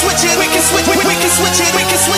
switch it, we can switch, we, we can switch it, we can switch it,